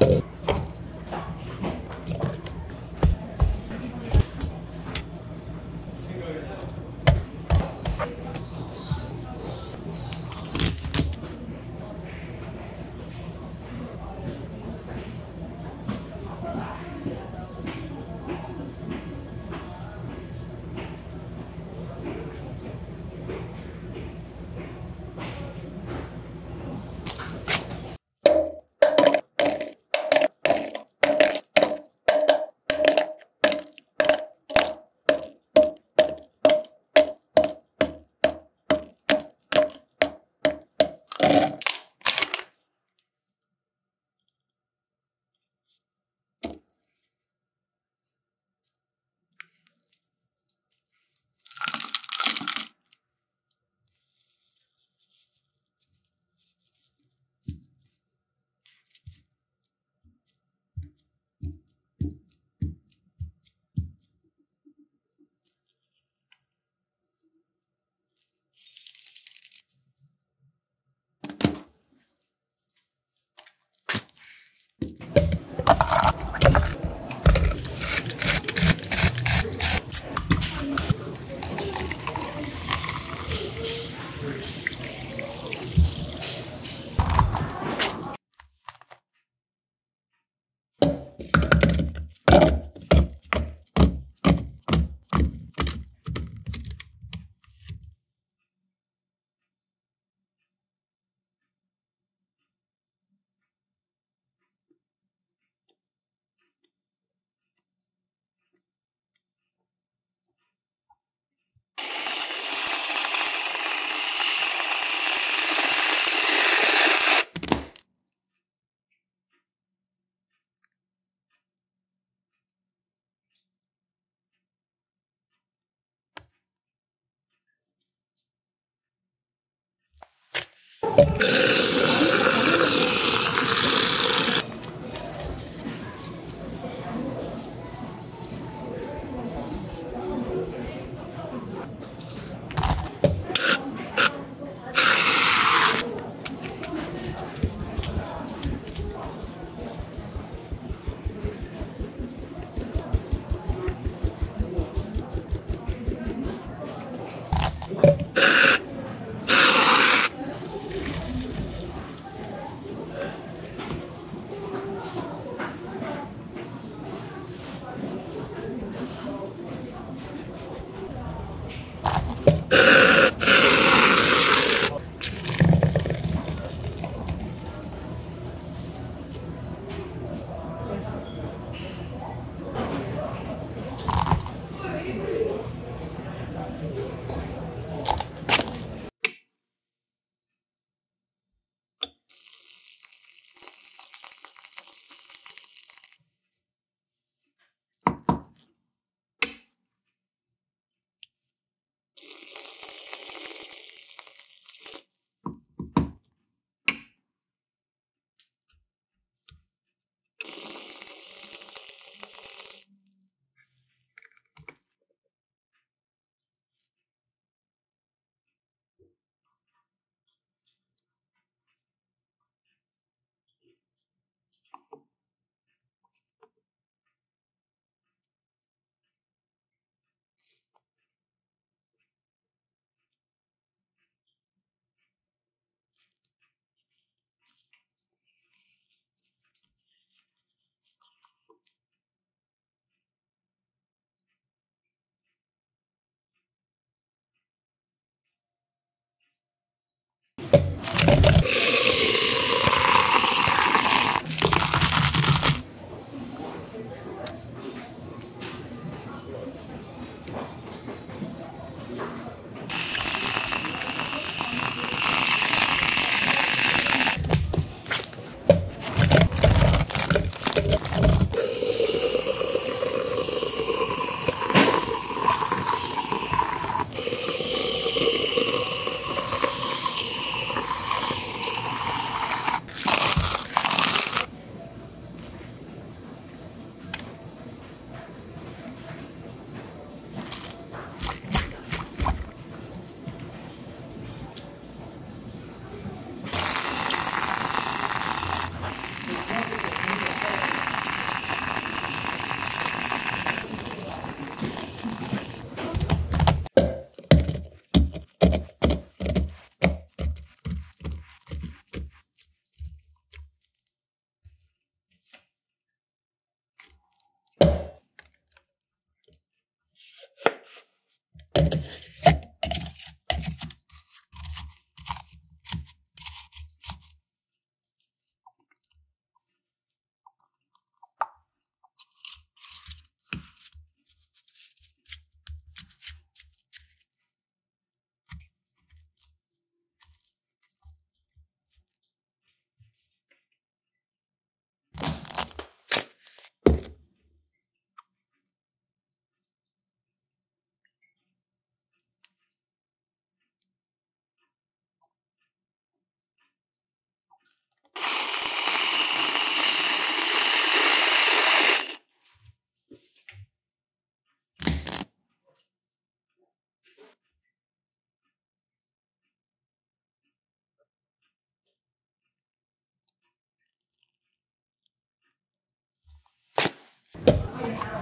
you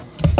Bye.